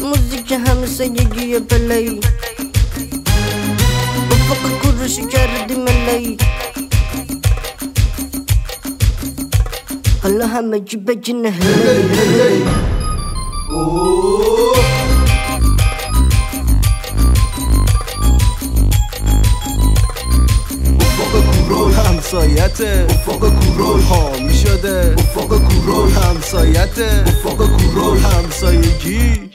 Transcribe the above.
Muziki hamsa gidiyor belay Ufak kuruşu kardı melay Allah'a mecibe cinne helay helay Oooo Ufak kuruş Hamsayete Ufak kuruş Hamiş کوروش همسایت. افق کوروش همسایگی.